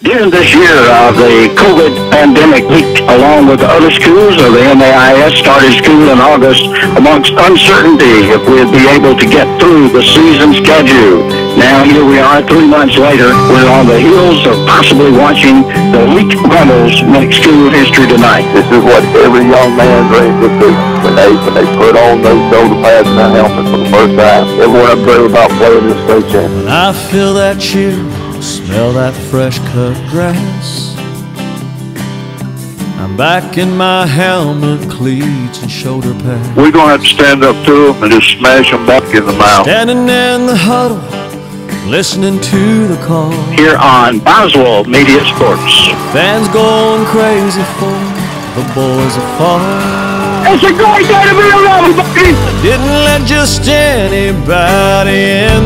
During this year of the COVID pandemic week, along with other schools of the MAIS, started school in August amongst uncertainty if we'd be able to get through the season schedule. Now here we are three months later. We're on the heels of possibly watching the Leake Rebels make school history tonight. This is what every young man dreams of doing. When they, when they put on those shoulder pads and that helmet for the first time, everyone up there about playing this state champion. I feel that chill Smell that fresh cut grass. I'm back in my helmet, cleats, and shoulder pads. We're going to have to stand up to them and just smash them back in the mouth. Standing in the huddle, listening to the call. Here on Boswell Media Sports. Fans going crazy for the boys of fall. It's a great day to be around, baby. Didn't let just anybody in.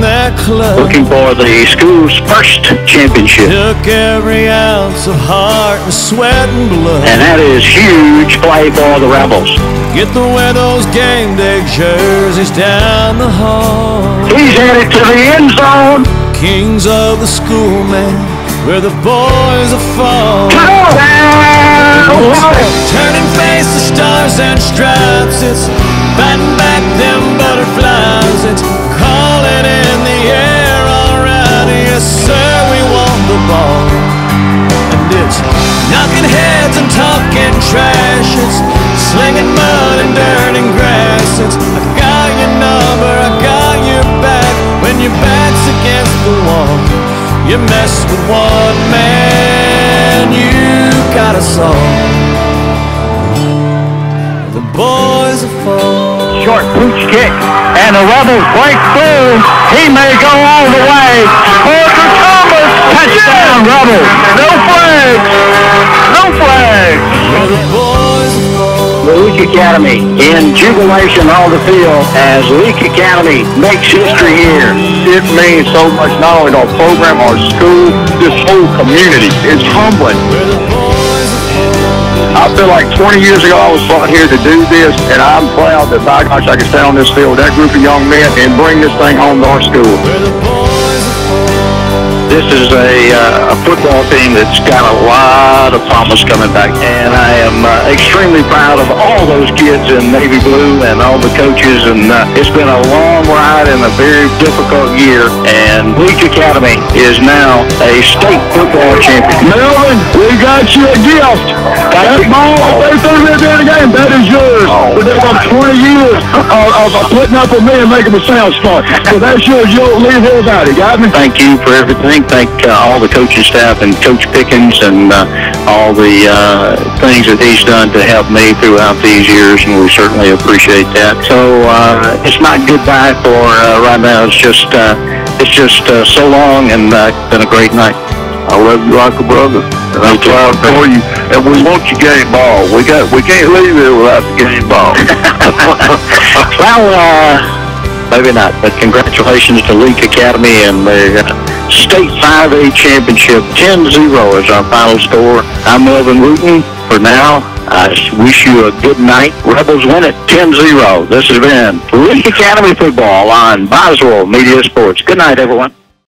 Looking for the school's first championship. Took every ounce of heart and sweat and blood. And that is huge play for the Rebels. Get wear those game day jerseys down the hall. He's headed to the end zone. Kings of the school, man, where the boys are fall. Turning face to stars and stripes. It's with one man, you got a song The boys are fall. Short pooch kick, and the Rebels break through. He may go all the way. Parker Thomas, touchdown Rebels. Leake Academy in jubilation on the field as Leake Academy makes history here. It means so much not only to our program, our school, this whole community. It's humbling. I feel like 20 years ago I was brought here to do this, and I'm proud that by gosh I can stand on this field, with that group of young men, and bring this thing home to our school. This is a, uh, a football team that's got a lot of promise coming back, and I am uh, extremely proud of all those kids in navy blue and all the coaches. And uh, it's been a long ride a very difficult year. And Leake Academy is now a state football champion. Melvin, we got you a gift. That ball, they threw at the end of the game. That is yours. But there was 20 years of, of putting up with me and making me sound smart. So that's yours. You don't leave here without it. Got me? Thank you for everything. Thank uh, all the coaching staff and Coach Pickens and uh, all the uh, things that he's done to help me throughout these years, and we certainly appreciate that. So uh, it's not goodbye for uh, right now. It's just uh, it's just uh, so long, and uh, been a great night. I love you like a brother, and I'm proud for you. And we want your game ball. We got we can't leave here without the game ball. well, uh, maybe not, but congratulations to Leake Academy and the uh, state 5A championship. 10-0 is our final score. I'm Melvin Wooten. For now, I wish you a good night. Rebels win it 10-0. This has been Leake Academy football on Boswell Media Sports. Good night, everyone.